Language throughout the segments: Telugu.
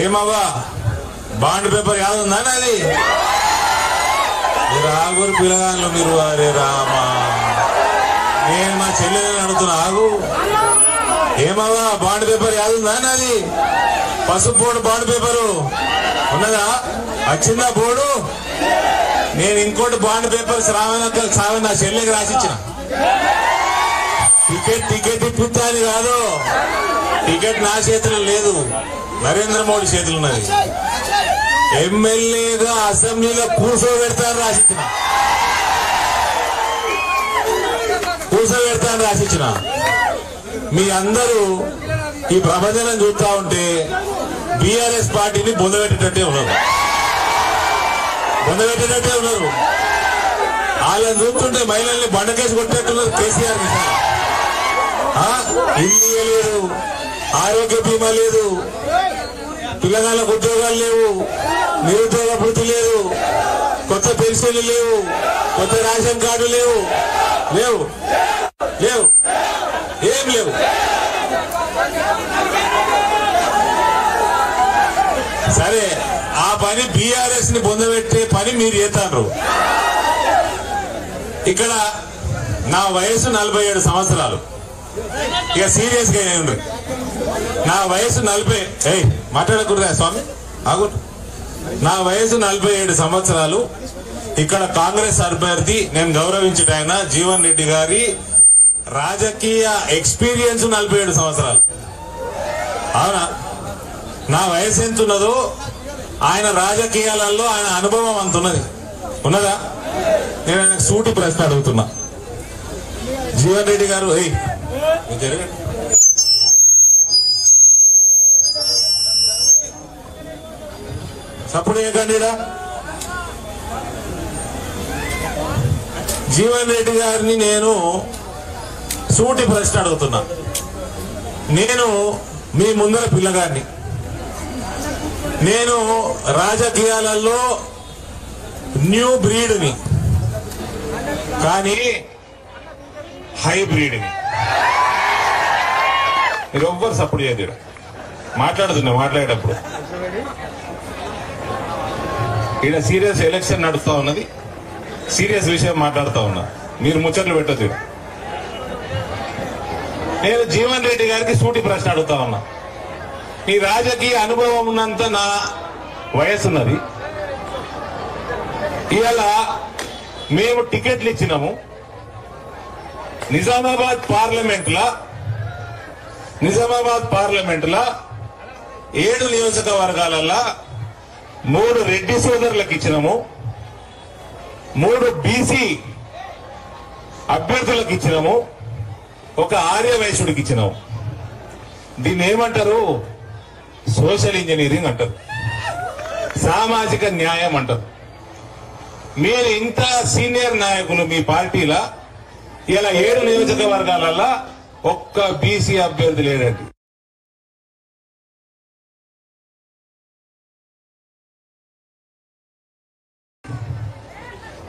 ఏమవ్వా బాండ్ పేపర్ యాదుందా నాది? మీరు ఆగురు పిల్లగాళ్ళు మీరు అరే రామా. నేను మా చెల్లెని అడుగుతున్నా ఆగు. ఏమవ్వా బాండ్ పేపర్ యాదుందా నాది? పసుపు బోర్డు బాండ్ పేపరు ఉన్నదా? వచ్చిందా బోర్డు? నేను ఇంకోటి బాండ్ పేపర్ శ్రావణ శ్రావణ నా చెల్లెకి రాసిచ్చిన. టికెట్ టికెట్ ఇప్పిస్తాను కాదు. టికెట్ నా చేతిలో లేదు. నరేంద్ర మోడీ చేతులు ఉన్నది ఎమ్మెల్యేగా అసెంబ్లీలో కూర్చోబెడతాను రాసిచ్చిన. కూర్చోబెడతాను రాసిచ్చిన. మీ అందరూ ఈ ప్రపంచం చూస్తా ఉంటే బీఆర్ఎస్ పార్టీని బొందబెట్టేటట్టే ఉన్నారు. బొందబెట్టేటట్టే ఉన్నారు. వాళ్ళని చూస్తుంటే మహిళల్ని బండకేసి కొట్టేట్టున్నారు కేసీఆర్ ఆ? ఇల్లు లేదు ఆరోగ్య బీమా లేదు పిల్లగాళ్ళకు ఉద్యోగాలు లేవు నిరుద్యోగ వృత్తి లేదు కొత్త పెన్షన్లు లేవు కొత్త రేషన్ కార్డు లేవు. లేవు. లేవు. ఏం లేవు. సరే ఆ పని బీఆర్ఎస్ని పొందబెట్టే పని మీరు చేస్తారు ఇక్కడ నా వయసు నలభై ఏడు సంవత్సరాలు. ఇక సీరియస్గా నా వయసు నలభై ఏయ్ మాట్లాడకూడదా స్వామి? ఆగు. నా వయసు నలభై ఏడు సంవత్సరాలు. ఇక్కడ కాంగ్రెస్ అభ్యర్థి నేను గౌరవించట ఆయన జీవన్ రెడ్డి గారి రాజకీయ ఎక్స్పీరియన్స్ నలభై ఏడు సంవత్సరాలు. అవునా? నా వయసు ఎంత ఉన్నదో ఆయన రాజకీయాలలో ఆయన అనుభవం అంత ఉన్నది. ఉన్నదా? నేను ఆయనకు సూటి ప్రశ్న అడుగుతున్నా. జీవన్ రెడ్డి గారు ఏయ్ జరగండి సప్పుడు ఏకండిరా జీవన్ రెడ్డి గారిని నేను సూటి ప్రశ్న అడుగుతున్నా. నేను మీ ముందర పిల్లగాడిని నేను రాజకీయాలలో న్యూ బ్రీడ్ని. కానీ హైబ్రిడ్ని మీరు ఎవ్వరు సపోర్ట్ చేయలేరు. మాట్లాడుతున్నా మాట్లాడేటప్పుడు. ఈడ సీరియస్ ఎలక్షన్ నడుస్తూ ఉన్నది. సీరియస్ విషయం మాట్లాడుతూ ఉన్నా. మీరు ముచ్చట్లు పెట్టదు నేను జీవన్ రెడ్డి గారికి సూటి ప్రశ్న అడుగుతా ఉన్నా. మీ రాజకీయ అనుభవం ఉన్నంత నా వయసు ఉన్నది. ఇవాళ మేము టికెట్లు ఇచ్చినాము. నిజామాబాద్ పార్లమెంట్ లా నిజామాబాద్ పార్లమెంట్ లా ఏడు నియోజకవర్గాలల్లో మూడు రెడ్డి సోదరులకు ఇచ్చినాము మూడు బీసీ అభ్యర్థులకు ఇచ్చినాము ఒక ఆర్యవైశ్యుడికి ఇచ్చినాము. దీన్ని ఏమంటారు? సోషల్ ఇంజనీరింగ్ అంటారు. సామాజిక న్యాయం అంటారు. మీరు ఇంత సీనియర్ నాయకులు మీ పార్టీలా ఇలా ఏడు నియోజకవర్గాలల్లో ఒక్క బీసీ అభ్యర్థి లేడండి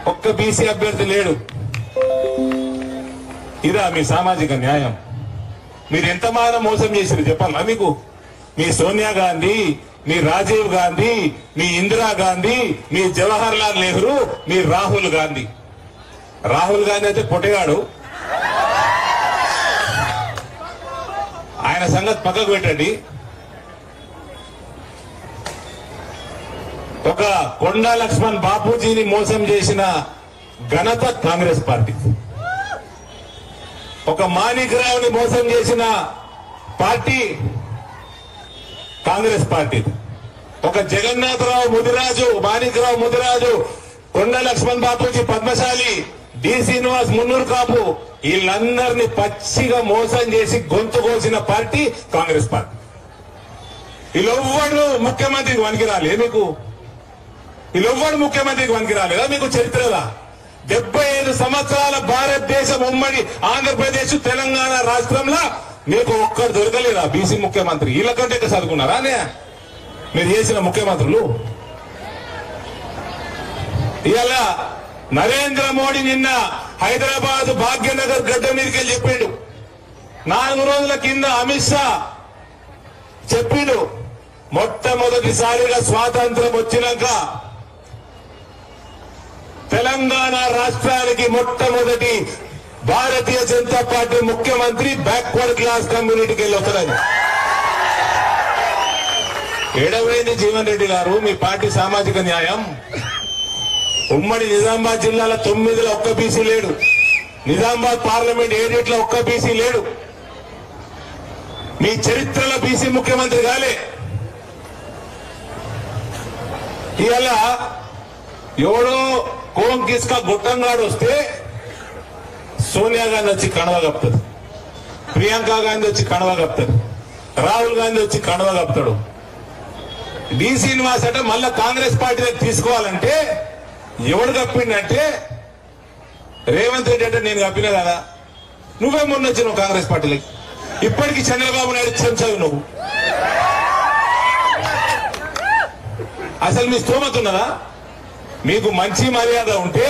ఒక్క బీసీ అభ్యర్థి లేడు. ఇదా మీ సామాజిక న్యాయం. మీరు ఎంత మాత్రం మోసం చేశారు చెప్పాలా మీకు? మీ సోనియా గాంధీ మీ రాజీవ్ గాంధీ మీ ఇందిరా గాంధీ మీ జవహర్ లాల్ నెహ్రూ మీ రాహుల్ గాంధీ. రాహుల్ గాంధీ అయితే పొట్టగాడు. ఆయన సంగతి పక్కకు పెట్టండి. ఒక కొండా లక్ష్మణ్ బాపూజీని మోసం చేసిన ఘనత కాంగ్రెస్ పార్టీ. ఒక మాణిక్రావుని మోసం చేసిన పార్టీ కాంగ్రెస్ పార్టీ. ఒక జగన్నాథరావు ముదిరాజు మాణిక్రావు ముదిరాజు కొండ లక్ష్మణ్ బాపూజీ పద్మశాలి డి శ్రీనివాస్ మున్నూరు కాపు. వీళ్ళందరినీ పచ్చిగా మోసం చేసి గొంతు కోసిన పార్టీ కాంగ్రెస్ పార్టీ. వీళ్ళెవ్వడు ముఖ్యమంత్రికి వనికి రాలే మీకు? వీళ్ళెవ్వడు ముఖ్యమంత్రికి వనికి రాలేదా మీకు చరిత్రలా? డెబ్బై ఐదు సంవత్సరాల భారతదేశం ఉమ్మడి ఆంధ్రప్రదేశ్ తెలంగాణ రాష్ట్రంలో మీకు ఒక్కరు దొరకలేదా బీసీ ముఖ్యమంత్రి? వీళ్ళకంటే ఎక్కువ చదువుకున్నారా? నే మీరు చేసిన ముఖ్యమంత్రులు? ఇవాళ నరేంద్ర మోడీ నిన్న హైదరాబాద్ భాగ్యనగర్ గడ్డ మీదకి చెప్పాడు చెప్పిండు. నాలుగు రోజుల కింద అమిత్ షా చెప్పిండు. మొట్టమొదటిసారిగా స్వాతంత్రం వచ్చినాక తెలంగాణ రాష్ట్రానికి మొట్టమొదటి భారతీయ జనతా పార్టీ ముఖ్యమంత్రి బ్యాక్వర్డ్ క్లాస్ కమ్యూనిటీకి వెళ్ళి వస్తారని ఏడవైంది జీవన్ రెడ్డి గారు మీ పార్టీ సామాజిక న్యాయం? ఉమ్మడి నిజామాబాద్ జిల్లాలో తొమ్మిదిలో ఒక్క బీసీ లేడు. నిజామాబాద్ పార్లమెంట్ ఏడిట్లో ఒక్క బీసీ లేడు. మీ చరిత్రలో బీసీ ముఖ్యమంత్రి కాలే. ఇవాళ ఎవడో కోం కిస్క గుట్టంగాడు వస్తే సోనియా గాంధీ వచ్చి కణవ ప్రియాంక గాంధీ వచ్చి కణవ రాహుల్ గాంధీ వచ్చి కణవ కప్తాడు డి శ్రీనివాస్ అంటే మళ్ళా కాంగ్రెస్ పార్టీ తీసుకోవాలంటే ఎవడు కప్పిండంటే రేవంత్ రెడ్డి అంటే నేను కప్పినా కదా? నువ్వే మొన్న వచ్చినావు కాంగ్రెస్ పార్టీలకి. ఇప్పటికీ చంద్రబాబు నాయుడు చెంచావు నువ్వు. అసలు మీ స్తోమత ఉన్నదా? మీకు మంచి మర్యాద ఉంటే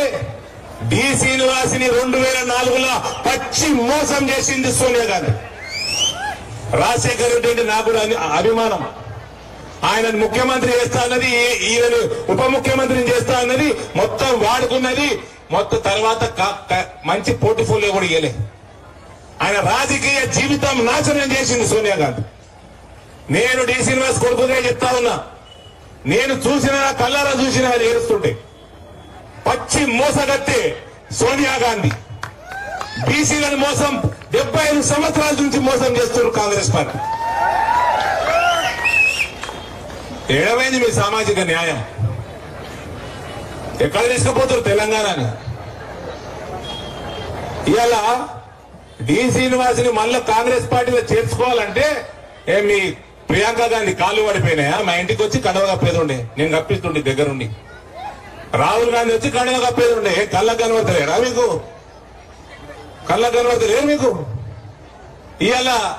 డి శ్రీనివాసిని రెండు వేల నాలుగులో పచ్చి మోసం చేసింది సోనియా గాంధీ. రాజశేఖర్ రెడ్డి అంటే నాకు అభిమానం ఆయనను ముఖ్యమంత్రి చేస్తా అన్నది ఈయనను ఉప ముఖ్యమంత్రిని చేస్తా అన్నది మొత్తం వాడుకున్నది మొత్తం తర్వాత మంచి పోర్టిఫోలియో కూడా ఇయ్యలే. ఆయన రాజకీయ జీవితం నాశనం చేసింది సోనియా గాంధీ. నేను డి శ్రీనివాస్ కొడుకునే చెప్తా ఉన్నా. నేను చూసిన కల్లారా కళ్ళారా చూసిన అది ఏడుస్తుంటే. పచ్చి మోసగత్తే సోనియా గాంధీ. బీసీలను మోసం డెబ్బై ఐదు సంవత్సరాల నుంచి మోసం చేస్తున్నారు కాంగ్రెస్ పార్టీ. ఏడవైంది మీ సామాజిక న్యాయం? ఎక్కడ తీసుకుపోతారు తెలంగాణని? ఇవాళ డి శ్రీనివాసుని మళ్ళీ కాంగ్రెస్ పార్టీలో చేర్చుకోవాలంటే ఏ మీ ప్రియాంక గాంధీ కాళ్ళు పడిపోయినాయా? మా ఇంటికి వచ్చి కడవ కప్పేదుండే. నేను కప్పిస్తుండే దగ్గరుండి. రాహుల్ గాంధీ వచ్చి కడవ కప్పేది ఏ కళ్ళకు కనబడతలేరా మీకు? కళ్ళకు కనబడతలేరు మీకు? ఇవాళ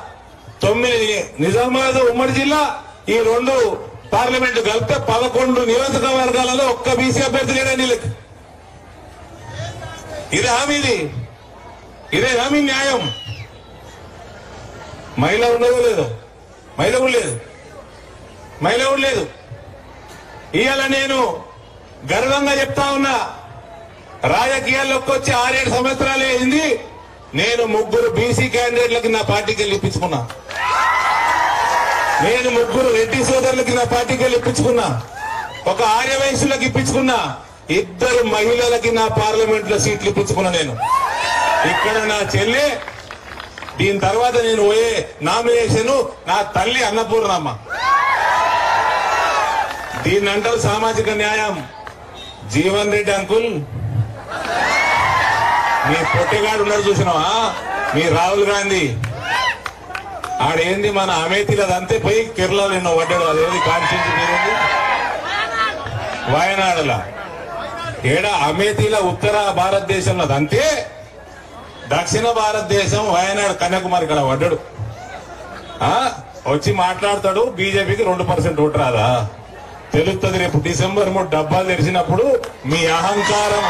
తొమ్మిది నిజామాబాద్ ఉమ్మడి జిల్లా ఈ రెండు పార్లమెంట్ కలిపితే పదకొండు నియోజకవర్గాలలో ఒక్క బీసీ అభ్యర్థి లేడండి వీళ్ళకి ఇది హామీది. ఇదే హామీ న్యాయం. మహిళ ఉండదో లేదు. మహిళ కూడా లేదు. మహిళ కూడా లేదు. ఇవాళ నేను గర్వంగా చెప్తా ఉన్నా. రాజకీయాల్లోకి వచ్చి ఆరేడు సంవత్సరాలు అయింది. నేను ముగ్గురు బీసీ క్యాండిడేట్లకి నా పార్టీకి వెళ్ళి ఇప్పించుకున్నా. నేను ముగ్గురు రెడ్డి సోదరులకి నా పార్టీకి వెళ్ళి ఇప్పించుకున్నా. ఒక ఆర్య వయసులకు ఇప్పించుకున్నా. ఇద్దరు మహిళలకి నా పార్లమెంట్లో సీట్లు ఇప్పించుకున్నా నేను. ఇక్కడ నా చెల్లి దీని తర్వాత నేను పోయే నామినేషన్ నా తల్లి అన్నపూర్ణమ్మ. దీన్ని అంటారు సామాజిక న్యాయం. జీవన్ రెడ్డి అంకుల్ మీ పొట్టిగాడు ఉన్నారు చూసినావా? మీ రాహుల్ గాంధీ. ఆడేంది మన అమేతిలో అదంతే పోయి కేరళలో నిన్న పడ్డాడు అదేది కాన్స్టిట్యూన్సీ పేరేంది వాయనాడుల. ఏడ అమేతిలో ఉత్తర భారతదేశంలో అదంతే దక్షిణ భారతదేశం వయనాడు కన్యాకుమారి ఇక్కడ పడ్డాడు ఆ? వచ్చి మాట్లాడతాడు బీజేపీకి రెండు పర్సెంట్ ఓటు రాదా? తెలుస్తుంది రేపు డిసెంబర్ మూడు డబ్బాలు తెరిచినప్పుడు మీ అహంకారం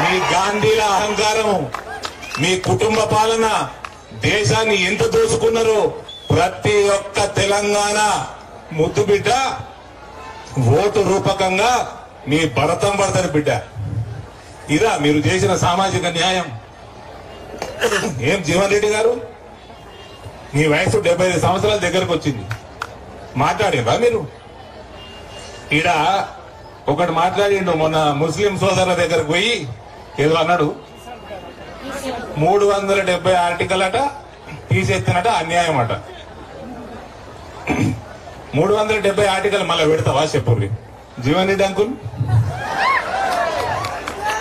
మీ గాంధీల అహంకారం మీ కుటుంబ పాలన దేశాన్ని ఎంత దోచుకున్నారో ప్రతి ఒక్క తెలంగాణ ముద్దు బిడ్డ ఓటు రూపకంగా మీ భరతం పడతారు బిడ్డ. ఇదా మీరు చేసిన సామాజిక న్యాయం. ఏం జీవన్ రెడ్డి గారు? మీ వయసు డెబ్బై ఐదు సంవత్సరాల దగ్గరకు వచ్చింది. మాట్లాడేవా మీరు? ఈడ ఒకటి మాట్లాడిండు మొన్న ముస్లిం సోదరుల దగ్గరకు పోయి ఏదో అన్నాడు మూడు వందల డెబ్బై ఆర్టికల్ అట తీసేస్తున్నట అన్యాయం అట మూడు వందల డెబ్బై ఆర్టికల్ మళ్ళీ పెడతావా చెప్పుర్రి? జీవన్ అంకుల్?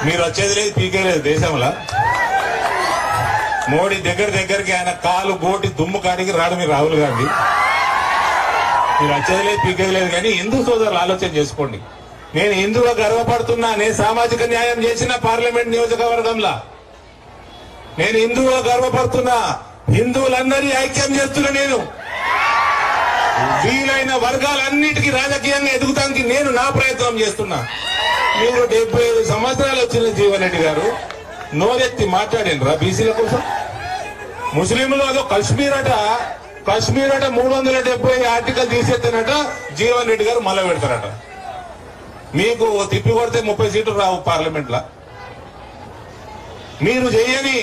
మీరు వచ్చేది లేదు పీకేలేదు దేశంలో. మోడీ దగ్గర దగ్గరికి ఆయన కాలు గోటి దుమ్ము కాడికి రాడు మీరు రాహుల్ గాంధీ. మీరు వచ్చేది లేదు పీకేది లేదు కానీ హిందూ సోదరులు ఆలోచన చేసుకోండి. నేను హిందువుగా గర్వపడుతున్నా నేను సామాజిక న్యాయం చేసిన పార్లమెంట్ నియోజకవర్గంలో. నేను హిందువుగా గర్వపడుతున్నా హిందువులందరినీ ఐక్యం చేస్తున్నా నేను. వీలైన వర్గాలన్నిటికీ రాజకీయంగా ఎదుగుతానికి నేను నా ప్రయత్నం చేస్తున్నా. మీరు డెబ్బై ఐదు సంవత్సరాలు వచ్చిన జీవన్ రెడ్డి గారు. నోరెత్తి మాట్లాడినరా బీసీల కోసం. ముస్లింలు అదో కశ్మీర్ అట కశ్మీర్ అట మూడు వందల డెబ్బై ఆర్టికల్ తీసేస్తానట జీవన్ రెడ్డి గారు మళ్ళా పెడతారట. మీకు తిప్పి కొడితే ముప్పై సీట్లు రావు పార్లమెంట్ లా మీరు చేయని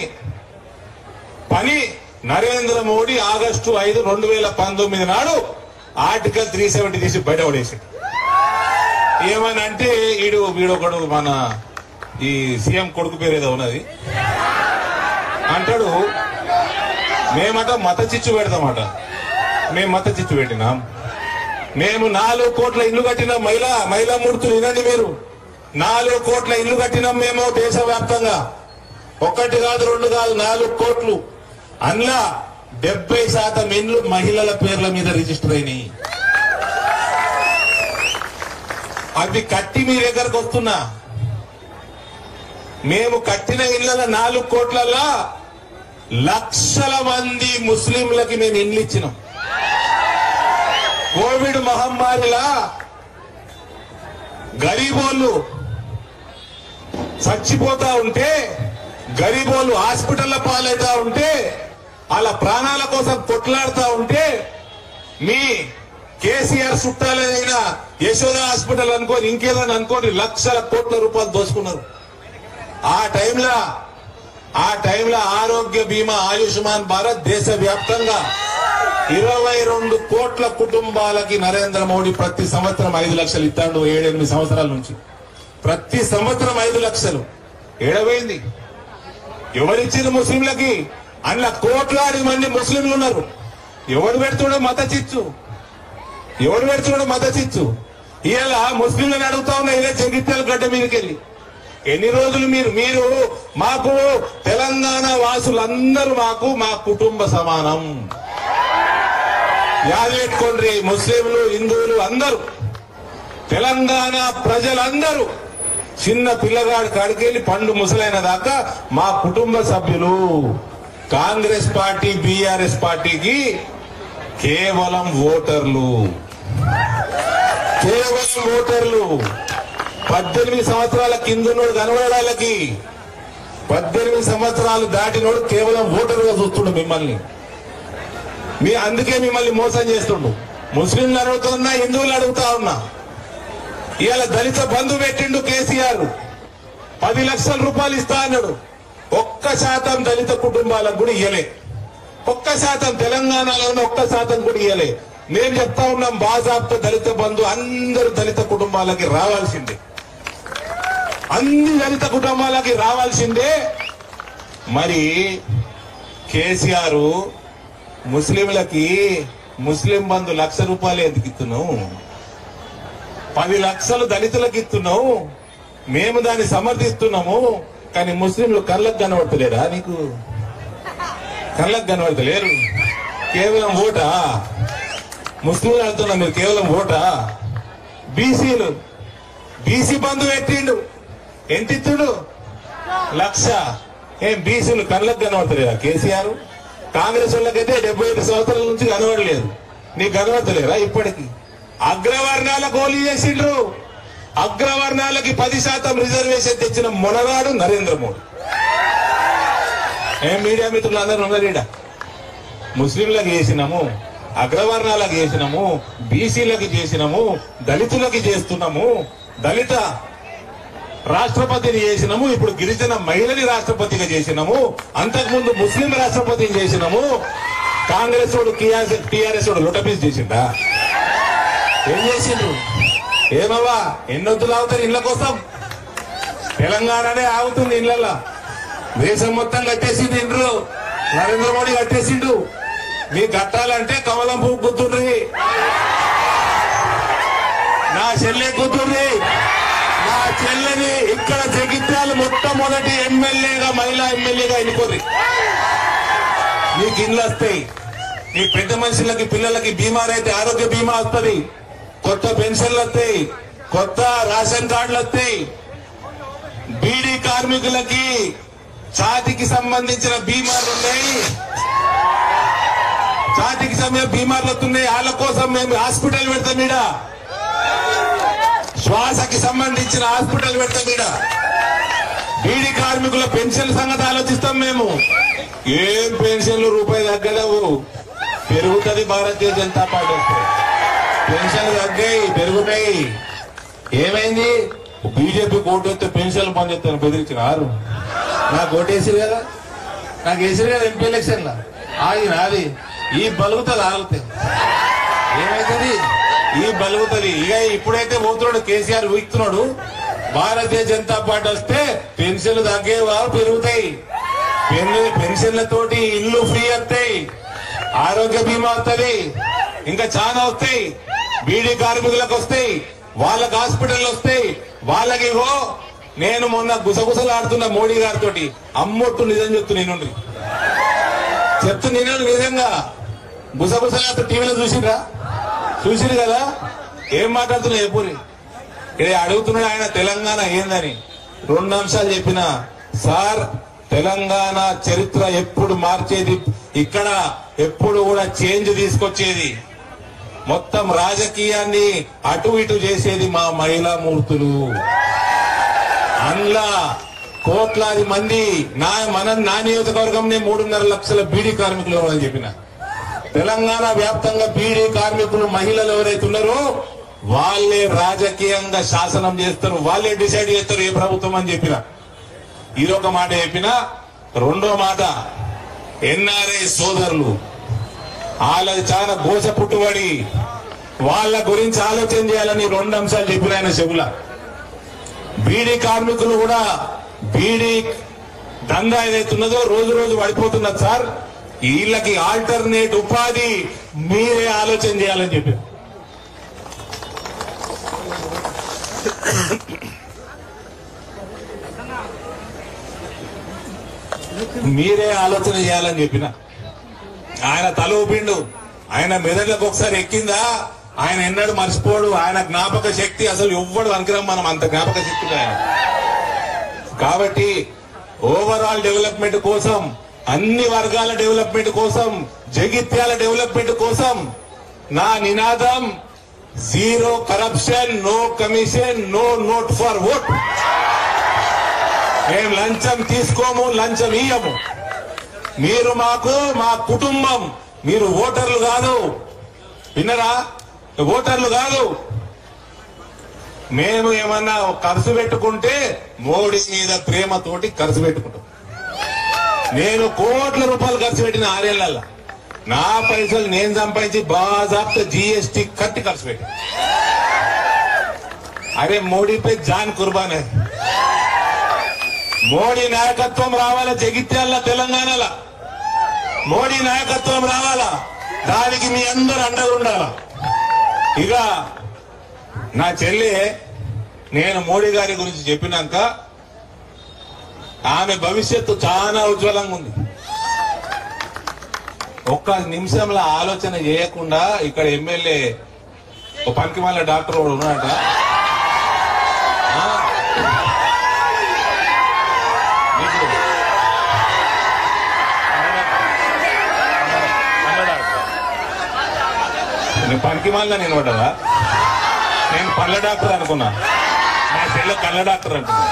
పని నరేంద్ర మోడీ ఆగస్టు ఐదు రెండు వేల పంతొమ్మిది నాడు ఆర్టికల్ త్రీ సెవెంటీ తీసి బయట ఏమని అంటే ఈడు వీడొకడు మన ఈ సీఎం కొడుకు పేరు ఏదో ఉన్నది. అంటాడు మేమట మత చిచ్చు పెడతామట. మేము మత చిచ్చు పెట్టినాం. మేము నాలుగు కోట్ల ఇల్లు కట్టినాం మహిళా మహిళా మూర్తులు వినండి మీరు. నాలుగు కోట్ల ఇల్లు కట్టినాం మేము దేశవ్యాప్తంగా. ఒకటి కాదు రెండు కాదు నాలుగు కోట్లు. అందులో డెబ్బై శాతం ఇండ్లు మహిళల పేర్ల మీద రిజిస్టర్ అయినాయి. అవి కట్టి మీ దగ్గరకు వస్తున్నా. మేము కట్టిన ఇళ్ళ నాలుగు కోట్లలో లక్షల మంది ముస్లింలకి మేము ఇండ్లు ఇచ్చినాం. కోవిడ్ మహమ్మారిలా గరీబోళ్ళు చచ్చిపోతా ఉంటే గరీబోళ్ళు హాస్పిటల్ల పాలవుతా ఉంటే వాళ్ళ ప్రాణాల కోసం కొట్లాడుతా ఉంటే మీ కేసీఆర్ చుట్టాలైన యశోద హాస్పిటల్ అనుకోని ఇంకేదని అనుకోని లక్షల కోట్ల రూపాయలు దోచుకున్నారు. ఆ టైంలో ఆ టైంలో ఆరోగ్య బీమా ఆయుష్మాన్ భారత్ దేశవ్యాప్తంగా ఇరవై రెండు కోట్ల కుటుంబాలకి నరేంద్ర మోడీ ప్రతి సంవత్సరం ఐదు లక్షలు ఇస్తాడు ఏడెనిమిది సంవత్సరాల నుంచి. ప్రతి సంవత్సరం ఐదు లక్షలు. ఏడవైంది? ఎవరిచ్చిన ముస్లింలకి? అన్న కోట్లాది మంది ముస్లింలు ఉన్నారు. ఎవడు పెడుతుడో మత చిచ్చు. ఎవడు పెడుతుడో మత చిచ్చు. ఇలా ముస్లింలను అడుగుతా ఉన్నా ఇదే జగిత్యాల గడ్డ మీదకి వెళ్ళి ఎన్ని రోజులు మీరు మీరు మాకు తెలంగాణ వాసులందరూ మాకు మా కుటుంబ సమానం. యాదపెట్టుకోండి ముస్లింలు హిందువులు అందరూ. తెలంగాణ ప్రజలందరూ. చిన్న పిల్లగాడి కడికెళ్ళి పండు ముసలైన దాకా మా కుటుంబ సభ్యులు. కాంగ్రెస్ పార్టీ బీఆర్ఎస్ పార్టీకి కేవలం ఓటర్లు. కేవలం ఓటర్లు. పద్దెనిమిది సంవత్సరాల కిందనోడు కనబడాలకి పద్దెనిమిది సంవత్సరాలు దాటినోడు కేవలం ఓటరుగా చూస్తుండు మిమ్మల్ని. మీ అందుకే మిమ్మల్ని మోసం చేస్తుండు. ముస్లింలు అడుగుతున్నా హిందువులు అడుగుతా ఉన్నా. ఇవాళ దళిత బంధు పెట్టిండు కేసీఆర్. పది లక్షల రూపాయలు ఇస్తా అన్నాడు. ఒక్క శాతం దళిత కుటుంబాలకు కూడా ఇయ్యలే. ఒక్క శాతం తెలంగాణలో ఉన్న ఒక్క శాతం కూడా ఇయ్యలే. మేము చెప్తా ఉన్నాం బాజాబ్తో దళిత బంధు అందరు దళిత కుటుంబాలకి రావాల్సిందే. అన్ని దళిత కుటుంబాలకి రావాల్సిందే. మరి కేసీఆర్ ముస్లింలకి ముస్లిం బంధు లక్ష రూపాయలు ఎందుకు ఇస్తున్నావు? పది లక్షలు దళితులకు ఇస్తున్నావు. మేము దాన్ని సమర్థిస్తున్నాము. కానీ ముస్లింలు కళ్ళకు కనబడతలేరా నీకు? కళ్ళకు కనబడతలేరు. కేవలం ఓటా? ముస్లింలు అంటున్నా మీరు కేవలం ఓటా? బీసీలు. బీసీ బంధు పెట్టిండు. ఎంత ఇచ్చుడు? లక్ష. ఏం బీసీలు కళ్ళకు కనబడతలేరా కేసీఆర్? కాంగ్రెస్ వాళ్ళకైతే డెబ్బై ఐదు సంవత్సరాల నుంచి కనబడలేదు. నీకు కనబడతలేరా ఇప్పటికి? అగ్రవర్ణాల గోళీ చేసిండ్రు. అగ్రవర్ణాలకి పది శాతం రిజర్వేషన్ తెచ్చిన మొనగాడు నరేంద్ర మోడీ. ఏం మీడియా మిత్రులు అందరూ ఉన్నారీడ ముస్లింలకు చేసినాము అగ్రవర్ణాలకు చేసినాము బీసీలకు చేసినాము దళితులకి చేస్తున్నాము దళిత రాష్ట్రపతిని చేసినాము ఇప్పుడు గిరిజన మహిళని రాష్ట్రపతిగా చేసినాము అంతకుముందు ముస్లిం రాష్ట్రపతిని చేసినాము కాంగ్రెస్ వాడు టీఆర్ఎస్ వాడు లొటపీస్ చేసిందా ఏం చేసిండ్రు? ఏమవ్వా ఎన్నొద్దులు అవుతారు ఇండ్ల కోసం? తెలంగాణనే ఆగుతుంది ఇళ్ళలో దేశం మొత్తం కట్టేసిండు ఇండ్రు నరేంద్ర మోడీ కట్టేసిండు. మీకు కట్టాలంటే కమలం పువ్వు కూతుండ్రి నా చెల్లె కూతుండ్రి నా చెల్లెని ఇక్కడ జగిత్యాల మొట్టమొదటి ఎమ్మెల్యేగా మహిళా ఎమ్మెల్యేగా ఎన్నుకోర్రి మీకు ఇండ్లు వస్తాయి. మీ పెద్ద మనుషులకి పిల్లలకి బీమా రైతే ఆరోగ్య బీమా వస్తుంది. కొత్త పెన్షన్లు వస్తాయి కొత్త రేషన్ కార్డులు వస్తాయి. బీడీ కార్మికులకి ఛాతికి సంబంధించిన బీమాలు ఉన్నాయి. ఛాతికి సమయం బీమార్లు వస్తున్నాయి. వాళ్ళ కోసం మేము హాస్పిటల్ పెడతాం ఈడ. శ్వాసకి సంబంధించిన హాస్పిటల్ పెడతాం ఈడ. బీడీ కార్మికుల పెన్షన్ సంగతి ఆలోచిస్తాం మేము. ఏం పెన్షన్లు రూపాయి తగ్గలేవు. పెరుగుతుంది భారతీయ జనతా పార్టీ పెన్షన్లు తగ్గాయి పెరుగుతాయి. ఏమైంది? బీజేపీ ఓటు వస్తే పెన్షన్లు పనిచేస్తాను బెదిరించినారు నాకు ఓటేసారు కదా? నాకు వేసిరు కదా ఎంపీ ఎలక్షన్ లా ఆగి నాది. ఈ బలుగుతలు ఆగుతాయి. ఏమైతుంది? ఈ బలుగుతుంది ఇక ఇప్పుడైతే పోతున్నాడు కేసీఆర్ వీక్తున్నాడు భారతీయ జనతా పార్టీ వస్తే పెన్షన్లు వారు పెరుగుతాయి. పెన్ను- పెన్షన్లతోటి ఇల్లు ఫ్రీ వస్తాయి ఆరోగ్య బీమా వస్తుంది ఇంకా చాలా వస్తాయి. బీడీ కార్మికులకు వస్తాయి. వాళ్ళకి హాస్పిటల్ వస్తాయి. వాళ్ళకి ఇవో నేను మొన్న గుసగుసలాడుతున్న మోడీ గారితో అమ్మొట్టు నిజం చెప్తూ నేను చెప్తూ నేను నిజంగా. గుసగుసలాడుతూ టీవీలో చూసిరా చూసిరు కదా? ఏం మాట్లాడుతున్నా చెప్పురి ఇక్కడ అడుగుతున్నాడు ఆయన తెలంగాణ ఏందని. రెండు అంశాలు చెప్పిన. సార్ తెలంగాణ చరిత్ర ఎప్పుడు మార్చేది? ఇక్కడ ఎప్పుడు కూడా చేంజ్ తీసుకొచ్చేది? మొత్తం రాజకీయాన్ని అటు ఇటు చేసేది మా మహిళా మూర్తులు అందులో కోట్లాది మంది నా మన నా నియోజకవర్గంనే మూడున్నర లక్షల బీడీ కార్మికులు అని చెప్పిన. తెలంగాణ వ్యాప్తంగా బీడీ కార్మికులు మహిళలు ఎవరైతే ఉన్నారో వాళ్ళే రాజకీయంగా శాసనం చేస్తారు వాళ్ళే డిసైడ్ చేస్తారు ఏ ప్రభుత్వం అని చెప్పిన. ఇదొక మాట చెప్పిన. రెండో మాట ఎన్ఆర్ఐ సోదరులు. వాళ్ళది చాలా గోస పుట్టుబడి. వాళ్ళ గురించి ఆలోచన చేయాలని రెండు అంశాలు చెప్పిన ఆయన చెవుల. బీడీ కార్మికులు కూడా బీడీ దందా ఏదైతున్నదో రోజు రోజు పడిపోతున్నది సార్. వీళ్ళకి ఆల్టర్నేట్ ఉపాధి మీరే ఆలోచన చేయాలని చెప్పి మీరే ఆలోచన చేయాలని చెప్పిన. ఆయన తల ఊపిండు ఆయన మెదడులకు ఒకసారి ఎక్కిందా? ఆయన ఎన్నడూ మర్చిపోడు. ఆయన జ్ఞాపక శక్తి అసలు ఎవ్వడు అనుకున్నాం మనం అంత జ్ఞాపక శక్తి ఆయన కాబట్టి ఓవరాల్ డెవలప్మెంట్ కోసం అన్ని వర్గాల డెవలప్మెంట్ కోసం జగిత్యాల డెవలప్మెంట్ కోసం నా నినాదం zero corruption no commission no note for vote మేము లంచం తీసుకోము లంచం ఇయ్యము. మీరు మాకు మా కుటుంబం మీరు ఓటర్లు కాదు. విన్నరా? ఓటర్లు కాదు. మేము ఏమన్నా ఖర్చు పెట్టుకుంటే మోడీ మీద ప్రేమతోటి ఖర్చు పెట్టుకుంటాం. నేను కోట్ల రూపాయలు ఖర్చు పెట్టిన ఆరేళ్ళలో నా పైసలు నేను సంపాదించి బాజాప్త జీఎస్టీ కట్టి ఖర్చు పెట్టాను అరే మోడీపై జాన్ కుర్బాన్ మోడీ నాయకత్వం రావాలా జగిత్యాల తెలంగాణలో? మోడీ నాయకత్వం రావాలా? దానికి మీ అందరు అండగా ఉండాలా? ఇక నా చెల్లి నేను మోడీ గారి గురించి చెప్పినాక ఆమె భవిష్యత్తు చాలా ఉజ్వలంగా ఉంది. ఒక్క నిమిషంలో ఆలోచన చేయకుండా ఇక్కడ ఎమ్మెల్యే ఒక పనికి మళ్ళీ డాక్టర్ కూడా ఉన్నాడట ఆ, నీకు నేను నేను పడ్డదా నేను పళ్ళ డాక్టర్ అనుకున్నా. నా చెల్లె కళ్ళ డాక్టర్ అనుకున్నా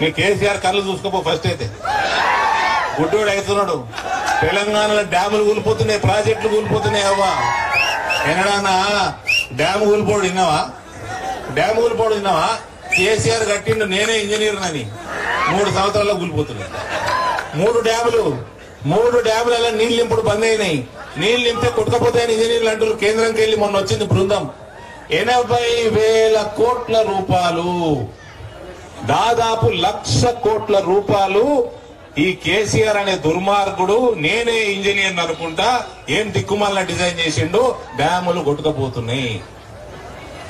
మీ కేసీఆర్ కళ్ళు చూసుకోపో ఫస్ట్ అయితే. గుడ్డోడు అవుతున్నాడు తెలంగాణలో డ్యాములు కూలిపోతున్నాయి ప్రాజెక్టులు కూలిపోతున్నాయి అవ్వా. ఎన్నడన్నా డ్యామ్ కూలిపోడు విన్నావా? డ్యామ్ కూలిపోడు విన్నావా? కేసీఆర్ కట్టిండు నేనే ఇంజనీర్ అని. మూడు సంవత్సరాల్లో కూలిపోతున్నాయి మూడు డ్యాములు. మూడు డ్యాములలో నీళ్ళు నింపుడు బంద్ అయినాయి. నీళ్ళు నింపితే కొట్టకపోతే ఇంజనీర్లు అంటారు కేంద్రంకి వెళ్ళి మొన్న వచ్చింది బృందం. ఎనభై వేల కోట్ల రూపాయలు. దాదాపు లక్ష కోట్ల రూపాయలు ఈ కేసీఆర్ అనే దుర్మార్గుడు నేనే ఇంజనీర్ అనుకుంటా ఏం దిక్కుమాల డిజైన్ చేసిండు డ్యాములు కొట్టుకపోతున్నాయి.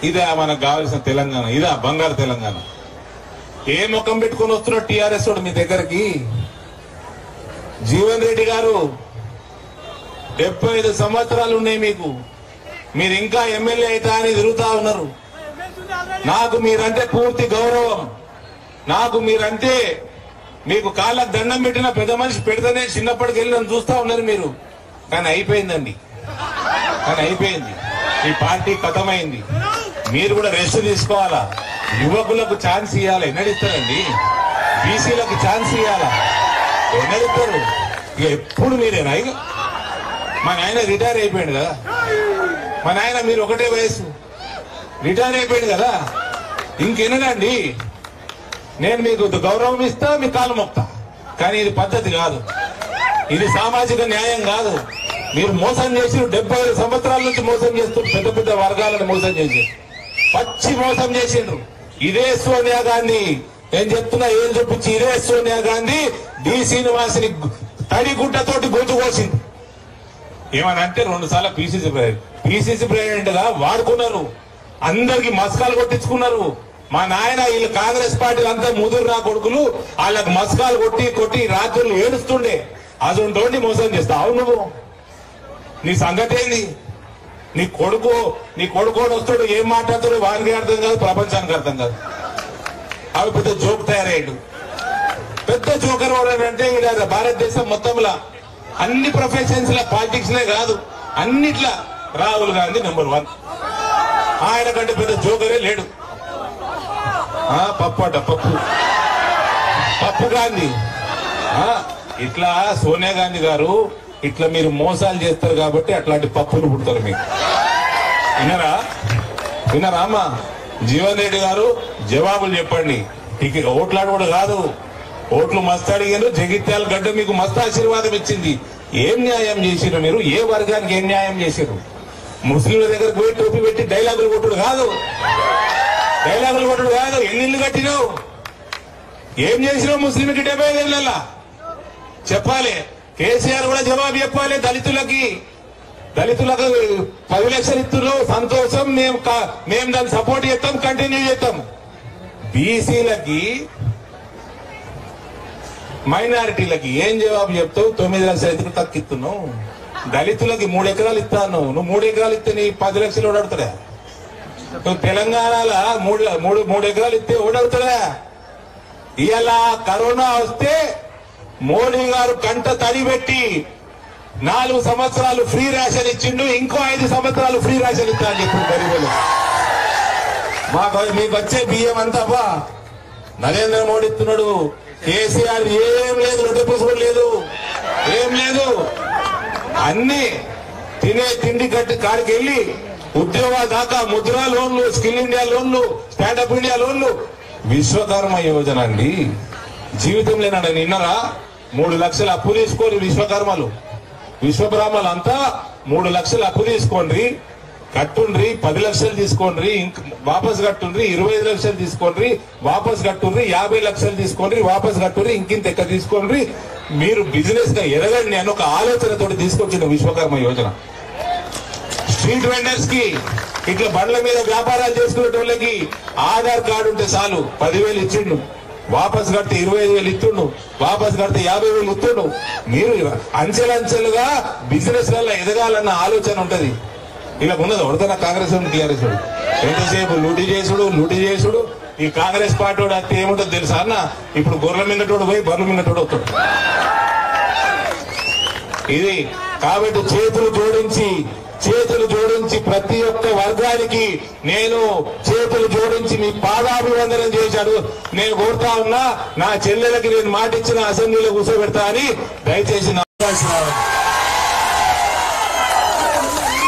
ఇదే మనకు కావాల్సిన తెలంగాణ ఇదా బంగారు తెలంగాణ. ఏ ముఖం పెట్టుకొని వస్తున్నాడు టీఆర్ఎస్ మీ దగ్గరికి? జీవన్ రెడ్డి గారు డెబ్బై ఐదు సంవత్సరాలు ఉన్నాయి మీకు. మీరు ఇంకా ఎమ్మెల్యే అవుతా అని తిరుగుతా ఉన్నారు. నాకు మీరంటే పూర్తి గౌరవం. నాకు మీరంటే మీకు కాళ్ళకు దండం పెట్టిన పెద్ద మనిషి పెడితేనే చిన్నప్పటికి వెళ్ళి నన్ను చూస్తా ఉన్నారు మీరు. కానీ అయిపోయిందండి. కానీ అయిపోయింది. ఈ పార్టీ కథమైంది. మీరు కూడా రెస్ట్ తీసుకోవాలా? యువకులకు ఛాన్స్ ఇవ్వాలి. ఎన్నడిస్తారండి బీసీలకు ఛాన్స్ ఇవ్వాలా? ఎన్నడిస్తారు ఇక ఎప్పుడు మీరేనా? ఇక మా నాయన రిటైర్ అయిపోయాడు కదా. మా నాయన మీరు ఒకటే వయసు రిటైర్ అయిపోయాడు కదా. ఇంకెన్నడండి? నేను మీకు గౌరవం ఇస్తా మీ కాలు మొక్తా. కానీ ఇది పద్ధతి కాదు. ఇది సామాజిక న్యాయం కాదు. మీరు మోసం చేసి డెబ్బై ఐదు సంవత్సరాల నుంచి మోసం చేస్తూ పెద్ద పెద్ద వర్గాలను మోసం చేసి. పచ్చి మోసం చేసిండ్రు. ఇదే సోనియా గాంధీ. నేను చెప్తున్నా ఏం చూపించి ఇదే సోనియా గాంధీ డి శ్రీనివాసిని తడి గుడ్డతోటి గొంతు కోసింది ఏమని అంటే రెండు సార్లు పిసిసి ప్రెసిడెంట్ పిసిసి ప్రెసిడెంట్గా వాడుకున్నారు. అందరికి మస్కాలు కొట్టించుకున్నారు. మా నాయన వీళ్ళు కాంగ్రెస్ పార్టీ అంతా ముదురు నా కొడుకులు వాళ్ళకి మస్కాలు కొట్టి కొట్టి రాత్రులు ఏడుస్తుండే. అసలు మోసం చేస్తా. అవును నువ్వు. నీ సంగతి ఏంది? నీ కొడుకు నీ కొడుకు వస్తాడు ఏం మాట్లాడుతాడు వారికి అర్థం కాదు ప్రపంచానికి అర్థం కాదు. అవి పెద్ద జోక్ తయారయ్యాడు. పెద్ద జోకర్ అంటే భారతదేశం మొత్తంలో అన్ని ప్రొఫెషన్స్ లా పాలిటిక్స్ లే కాదు అన్నిట్లా రాహుల్ గాంధీ నెంబర్ వన్ ఆయన కంటే పెద్ద జోకరే లేడు. ఆ, పప్పు అట పప్పు పప్పు గాంధీ. ఆ, ఇట్లా సోనియా గాంధీ గారు ఇట్లా మీరు మోసాలు చేస్తారు కాబట్టి అట్లాంటి పప్పులు పుడతారు మీకు. వినరా? విన్నారా అమ్మా జీవన్ రెడ్డి గారు జవాబులు చెప్పండి. ఇక ఓట్లాడు కూడా కాదు. ఓట్లు మస్తు అడిగారు జగిత్యాల గడ్డ మీకు మస్తు ఆశీర్వాదం ఇచ్చింది. ఏం న్యాయం చేసిరు మీరు? ఏ వర్గానికి ఏం న్యాయం చేసిరు ముస్లింల దగ్గరకు పోయి టోపీ పెట్టి డైలాగులు కొట్టుడు కాదు. డైలాగులు కొట్టుడు కాదు. ఎన్నిళ్ళు ఇల్లు కట్టినావు? ఏం చేసినావు ముస్లింకి డెబ్బై ఐదేళ్ళ చెప్పాలి. కేసీఆర్ కూడా జవాబు చెప్పాలి దళితులకి. దళితులకు పది లక్షలు ఇస్తున్నావు సంతోషం. మేము కా- మేము దాన్ని సపోర్ట్ చేస్తాం కంటిన్యూ చేస్తాం. బీసీలకి మైనారిటీలకి ఏం జవాబు చెప్తావు? తొమ్మిది లక్షల ఎందుకు తక్కిస్తున్నావు దళితులకి మూడు ఎకరాలు ఇస్తాను నువ్వు మూడు ఎకరాలు ఇస్తే నీ పది లక్షలు ఓడవుతాడా నువ్వు తెలంగాణలో మూడు మూడు మూడు ఎకరాలు ఇస్తే ఓడవుతాడా ఇలా కరోనా వస్తే మోడీ గారు కంట తడిపెట్టి నాలుగు సంవత్సరాలు ఫ్రీ రేషన్ ఇచ్చిండు. ఇంకో ఐదు సంవత్సరాలు ఫ్రీ రేషన్ ఇస్తా అని చెప్పి గరీబులు. మాకు మీకు వచ్చే బియ్యం అంతా నరేంద్ర మోడీ ఇస్తున్నాడు. కేసీఆర్ ఏం లేదు రొట్టె పుసుకుడు లేదు. ఏం లేదు. అన్ని తినే తిండి కట్టి కాడికి వెళ్ళి ఉద్యోగాల దాకా ముద్రా లోన్లు స్కిల్ ఇండియా లోన్లు స్టాండప్ ఇండియా లోన్లు. విశ్వకర్మ యోజన అండి. జీవితం లేనండి నిన్నరా? మూడు లక్షలు అప్పు తీసుకొని విశ్వకర్మలు. విశ్వబ్రాహ్మలు అంతా మూడు లక్షలు అప్పు తీసుకోండి. కట్టుండ్రి పది లక్షలు తీసుకోండి ఇంక వాపస్ కట్టుండ్రి ఇరవై ఐదు లక్షలు తీసుకోండి వాపస్ కట్టుండ్రి యాభై లక్షలు తీసుకోండి వాపస్ కట్టుండ్రి ఇంకింత ఎక్క తీసుకోండి మీరు బిజినెస్గా ఎదగండి అని ఒక ఆలోచనతో తీసుకొచ్చిన విశ్వకర్మ యోజన. స్ట్రీట్ వెండర్స్కి ఇట్లా బండ్ల మీద వ్యాపారాలు చేసుకునే వాళ్ళకి ఆధార్ కార్డు ఉంటే చాలు పదివేలు ఇచ్చిండు. వాపస్ కడితే ఇరవై ఐదు వేలు ఇస్తుండు వాపస్ కడితే యాభై వేలు ఇస్తుండు మీరు అంచెలంచెలుగా బిజినెస్ వల్ల ఎదగాలన్న ఆలోచన ఉంటది. ఇలా ఉన్నది ఎవరికైనా కాంగ్రెస్ టీఆర్ఎస్ ఎంతసేపు లూటీ చేసుడు లూటీ చేసుడు? ఈ కాంగ్రెస్ పార్టీ వాడు అయితే తెలుసా అన్న? ఇప్పుడు గొర్రెల మింగటోడు పోయి బర్రెల మింగటోడు వస్తాడు. ఇది కాబట్టి చేతులు జోడించి చేతులు జోడించి ప్రతి ఒక్క వర్గానికి నేను చేతులు జోడించి మీ పాదాభివందనం చేశాడు. నేను కోరుతా ఉన్నా నా చెల్లెలకి నేను మాటిచ్చిన అసెంబ్లీలో కూర్చోబెడతా అని దయచేసి నా